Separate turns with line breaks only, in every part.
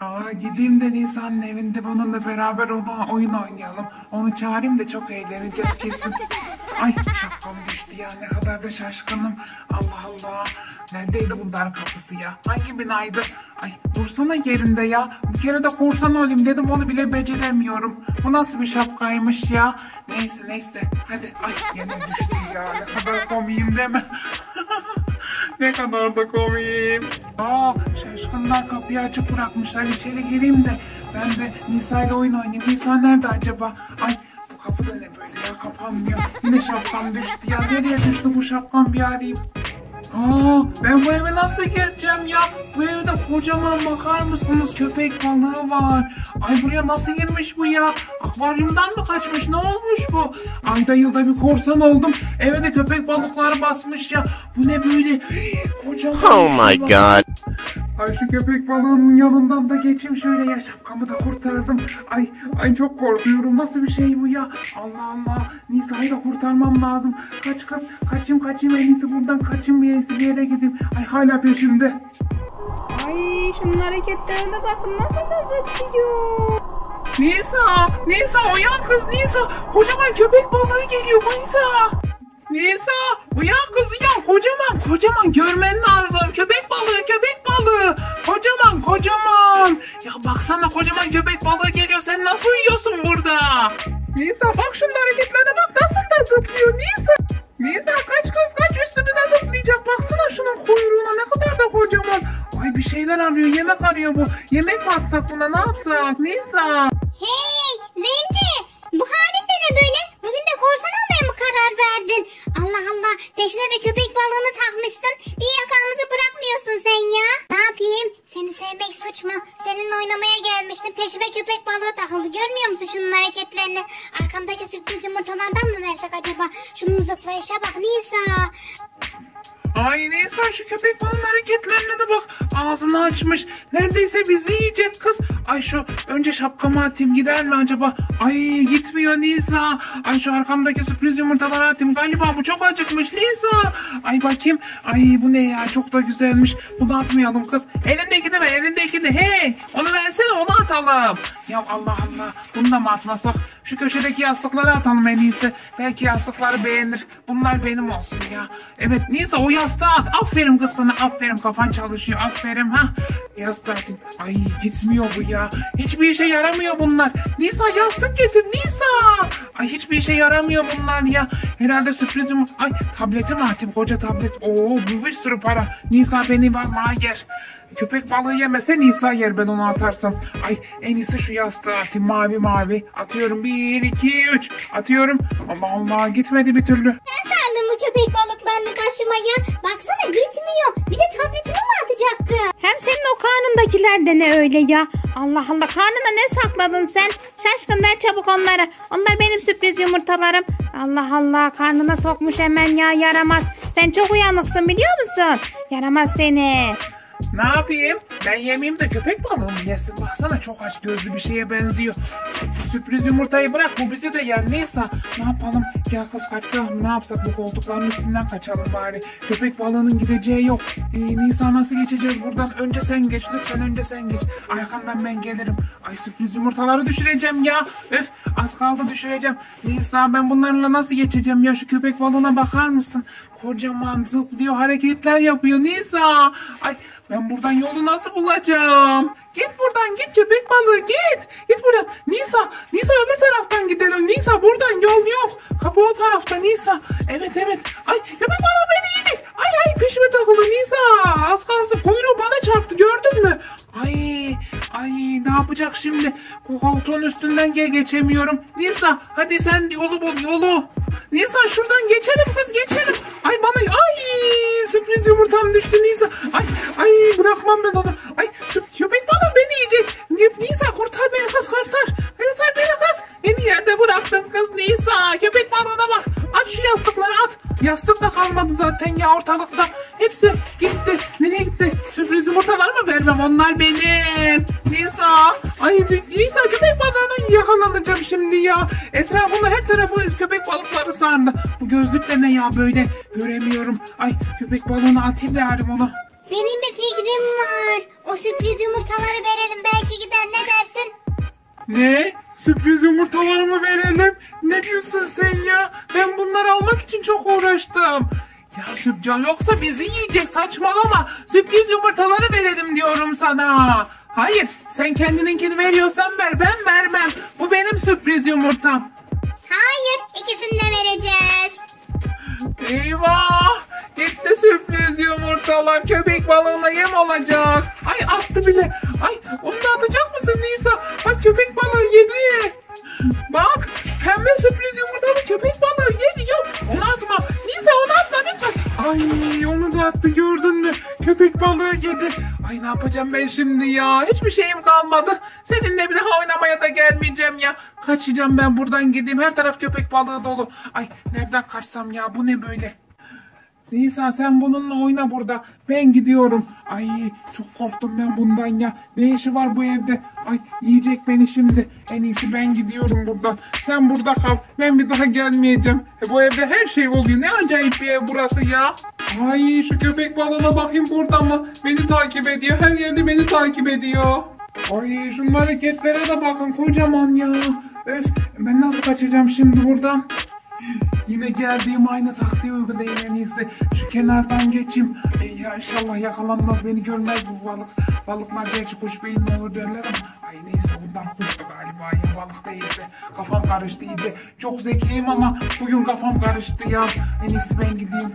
Aa gideyim de Nisan'ın evinde bununla beraber ona oyun oynayalım. Onu çağırayım da çok eğleneceğiz kesin. Ay şapkam düştü ya ne kadar da şaşkınım. Allah Allah. Neredeydi bunların kapısı ya? Hangi binaydı? Ay dursana yerinde ya. Bir kere de korsan olayım dedim onu bile beceremiyorum. Bu nasıl bir şapkaymış ya? Neyse neyse. Hadi ay yine düştü ya. Ne kadar komiyim değil mi? Ne kadar da komiyim. Aa şaşkınlar kapıyı açık bırakmışlar. İçeri gireyim de ben de Nisa ile oyun oynayayım. Nisa nerede acaba? Ay bu kapı ne böyle ya kapanmıyor. Yine şapkam düştü ya. Nereye düştü bu şapkam bir arayayım. Aa, ben bu eve nasıl gireceğim ya? Bu evde kocaman bakar mısınız? Köpek balığı var. Ay buraya nasıl girmiş bu ya? Akvaryumdan mı kaçmış? Ne olmuş bu? Ayda yılda bir korsan oldum. Eve de köpek balıkları basmış ya. Bu ne böyle? Kocaman.
Oh
şey
my
var.
god.
Ay şu köpek balığının yanından da geçeyim şöyle ya şapkamı da kurtardım. Ay ay çok korkuyorum nasıl bir şey bu ya. Allah Allah Nisa'yı da kurtarmam lazım. Kaç kız kaçayım kaçayım en iyisi buradan kaçayım bir iyisi bir yere gideyim. Ay hala peşimde.
Ay şunun hareketlerine bakın nasıl da zıplıyor.
Nisa Nisa uyan kız Nisa kocaman köpek balığı geliyor Nisa. Nisa uyan kız uyan kocaman kocaman görmen lazım. Köpek balığı köpek balığı. Kocaman kocaman. Ya baksana kocaman köpek balığı geliyor. Sen nasıl uyuyorsun burada? Nisa bak şunun hareketlerine bak. Nasıl da zıplıyor. Nisa Nisa kaç kız kaç üstümüze zıplayacak. Baksana şunun kuyruğuna ne kadar da kocaman. Ay bir şeyler arıyor yemek arıyor bu. Yemek mi atsak buna ne yapsak? Nisa
de köpek balığını takmışsın. Bir yakamızı bırakmıyorsun sen ya. Ne yapayım? Seni sevmek suç mu? Seninle oynamaya gelmiştim. Peşime köpek balığı takıldı. Görmüyor musun şunun hareketlerini? Arkamdaki sürpriz yumurtalardan mı versek acaba? Şunun zıplayışa bak Nisa.
Ay Nisa şu köpek balığın hareketlerine de bak. Ağzını açmış. Ay şu önce şapkamı atayım gider mi acaba? Ay gitmiyor Nisa. Ay şu arkamdaki sürpriz yumurtaları atayım. Galiba bu çok acıkmış Nisa. Ay bakayım. Ay bu ne ya çok da güzelmiş. Bunu atmayalım kız. Elindeki de ver elindeki de. Hey onu versene onu atalım. Ya Allah Allah. Bunu da mı atmasak? Şu köşedeki yastıkları atalım en iyisi. Belki yastıkları beğenir. Bunlar benim olsun ya. Evet Nisa o yastığı at. Aferin kız sana. Aferin kafan çalışıyor. Aferin ha. Yastığı atayım. Ay gitmiyor bu ya. Hiçbir işe yaramıyor bunlar. Nisa yastık getir Nisa. Ay hiçbir işe yaramıyor bunlar ya. Herhalde sürprizim. Ay tabletimi atayım koca tablet. Oo bu bir sürü para. Nisa beni var mı? Köpek balığı yemese Nisa yer ben onu atarsam. Ay en iyisi şu yastığı atayım mavi mavi. Atıyorum bir iki üç. Atıyorum. Allah Allah gitmedi bir türlü.
Ben sandım bu köpek balıklarını taşımaya. Baksana gitmiyor. Bir de tabletini mi atacaktı?
Hem senin o karnındakiler de ne öyle ya. Allah Allah karnına ne sakladın sen? Şaşkın ver çabuk onları. Onlar benim sürpriz yumurtalarım. Allah Allah karnına sokmuş hemen ya yaramaz. Sen çok uyanıksın biliyor musun? Yaramaz seni.
Ne yapayım? Ben yemeyeyim de köpek balığı mı yesin? Baksana çok aç gözlü bir şeye benziyor. Sürpriz yumurtayı bırak bu bizi de yer. Neyse ne yapalım? Kız kaçalım ne yapsak bu koltukların üstünden kaçalım bari. Köpek balığının gideceği yok. Ee, Nisa nasıl geçeceğiz buradan? Önce sen geç lütfen önce sen geç. Arkamdan ben gelirim. Ay sürpriz yumurtaları düşüreceğim ya. Öf az kaldı düşüreceğim. Nisa ben bunlarla nasıl geçeceğim ya? Şu köpek balığına bakar mısın? Kocaman zıplıyor hareketler yapıyor Nisa. Ay ben buradan yolu nasıl bulacağım? Git buradan git köpek balığı git. Git buradan. Nisa, Nisa öbür taraftan gidelim. Nisa buradan yol yok. Kapı o tarafta Nisa. Evet evet. Ay köpek balığı beni yiyecek. Ay ay peşime takıldı Nisa. Az kalsın kuyruğu bana çarptı gördün mü? Ay ay ne yapacak şimdi? Bu koltuğun üstünden ge geçemiyorum. Nisa hadi sen yolu bul yolu. Nisa şuradan geçelim kız geçelim. Ay bana ay sürpriz yumurtam düştü Nisa. Ay ay bırakmam ben onu. Ay şu köpek balığı beni yiyecek. Nisa kurtar beni kız kurtar. Kurtar beni kız. Beni yerde bıraktın kız Nisa. Köpek balığına bak. At şu yastıkları at. Yastık da kalmadı zaten ya ortalıkta. Hepsi gitti. Nereye gitti? Vermem? Onlar benim. Nisa. Ay Nisa köpek balığına yakalanacağım şimdi ya. Etrafımda her tarafı köpek balıkları sardı. Bu gözlük de ne ya böyle? Göremiyorum. Ay köpek balığına atayım yarim onu.
Benim bir fikrim var. O sürpriz yumurtaları verelim belki
Ne? Sürpriz yumurtalarımı verelim. Ne diyorsun sen ya? Ben bunları almak için çok uğraştım. Ya Sübcan yoksa bizi yiyecek saçmalama. Sürpriz yumurtaları verelim diyorum sana. Hayır sen kendininkini veriyorsan ver ben vermem. Bu benim sürpriz yumurtam.
Hayır ikisini de vereceğiz.
Eyvah! Gitti sürpriz yumurtalar. Köpek balığına yem olacak. Ay attı bile. Ay onu da atacak mısın Nisa? Attı gördün mü? Köpek balığı yedi. Ay ne yapacağım ben şimdi ya? Hiçbir şeyim kalmadı. Seninle bir daha oynamaya da gelmeyeceğim ya. Kaçacağım ben buradan gideyim. Her taraf köpek balığı dolu. Ay nereden kaçsam ya? Bu ne böyle? Nisa sen bununla oyna burada. Ben gidiyorum. Ay çok korktum ben bundan ya. Ne işi var bu evde? Ay yiyecek beni şimdi. En iyisi ben gidiyorum buradan. Sen burada kal. Ben bir daha gelmeyeceğim. E, bu evde her şey oluyor. Ne acayip bir ev burası ya. Ay şu köpek balığına bakayım burada mı? Beni takip ediyor. Her yerde beni takip ediyor. Ay şunun hareketlere de bakın kocaman ya. Öf ben nasıl kaçacağım şimdi buradan? Yine geldiğim aynı taktiği uygulayayım en iyisi. Şu kenardan geçeyim. E, ya inşallah yakalanmaz beni görmez bu balık. Balıklar gerçi kuş beyinli olur derler ama. Ay neyse bundan kuştu galiba ya balık değildi. Kafam karıştı iyice. Çok zekiyim ama bugün kafam karıştı ya. En iyisi ben gideyim.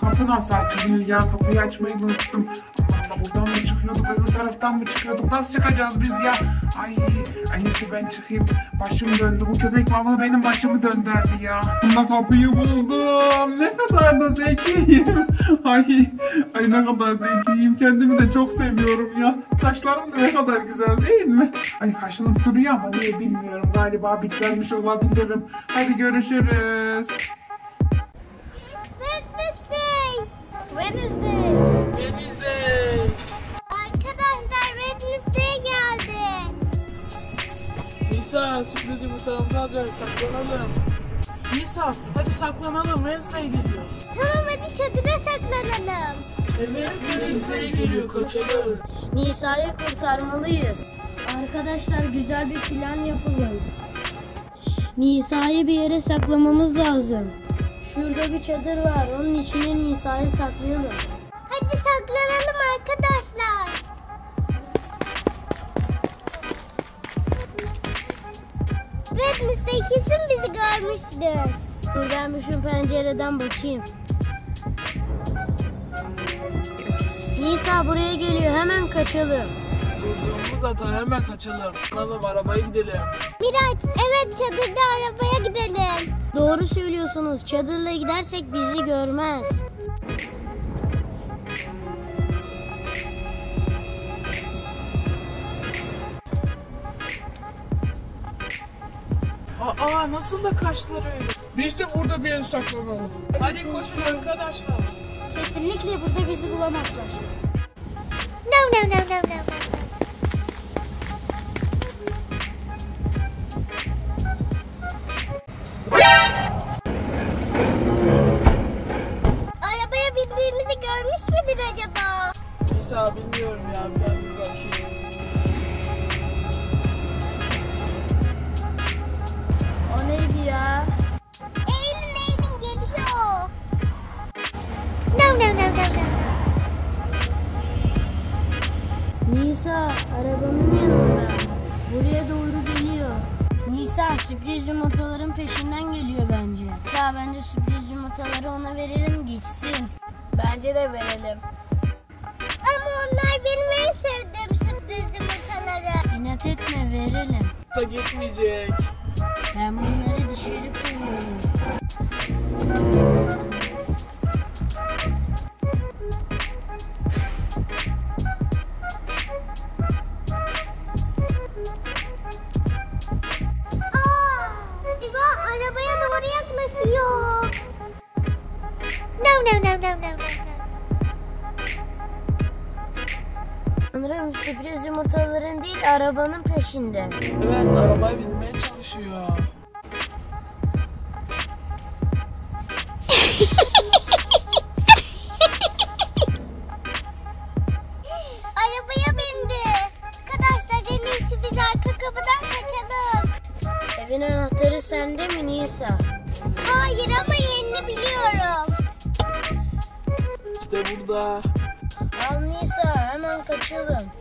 Kapı nasıl açılıyor ya? Kapıyı açmayı unuttum. Çıkıyorduk öbür taraftan mı çıkıyorduk? Nasıl çıkacağız biz ya? Ay, ay neyse ben çıkayım. Başım döndü. Bu köpek balığı benim başımı döndürdü ya. Bunda kapıyı buldum. Ne kadar da zekiyim. Ay, ay ne kadar zekiyim. Kendimi de çok seviyorum ya. Saçlarım da ne kadar güzel değil mi? Ay kaşınıp duruyor ama niye bilmiyorum. Galiba bitlenmiş olabilirim. Hadi görüşürüz.
Wednesday. Wednesday.
Saklanalım. Nisa hadi saklanalım Wednesday geliyor.
Tamam hadi çadıra saklanalım.
Evet Wednesday geliyor kaçalım.
Nisa'yı kurtarmalıyız. Arkadaşlar güzel bir plan yapalım. Nisa'yı bir yere saklamamız lazım. Şurada bir çadır var. Onun içine Nisa'yı saklayalım.
Hadi saklanalım arkadaşlar. Wednesday kesin bizi görmüştür.
Dur ben bir şu pencereden bakayım. Nisa buraya geliyor. Hemen kaçalım.
Durduğumuz zaten hemen kaçalım. Alalım arabaya gidelim.
Miraç evet çadırda arabaya gidelim.
Doğru söylüyorsunuz. Çadırla gidersek bizi görmez.
Aa nasıl da kaçtılar öyle. Biz de burada bir yere saklanalım. Hadi koşun arkadaşlar.
Kesinlikle burada bizi bulamazlar. Yumurtaları ona verelim gitsin. Bence de verelim.
Ama onlar benim en sevdiğim sürpriz yumurtaları.
İnat etme verelim.
Da gitmeyecek.
Ben bunları dışarı koyuyorum. Yumurtaların değil arabanın peşinde.
Evet arabaya binmeye çalışıyor.
Arabaya bindi. Arkadaşlar en iyisi biz arka kapıdan kaçalım.
Evin anahtarı sende mi Nisa?
Hayır ama yerini biliyorum.
İşte burada.
Al Nisa hemen kaçalım.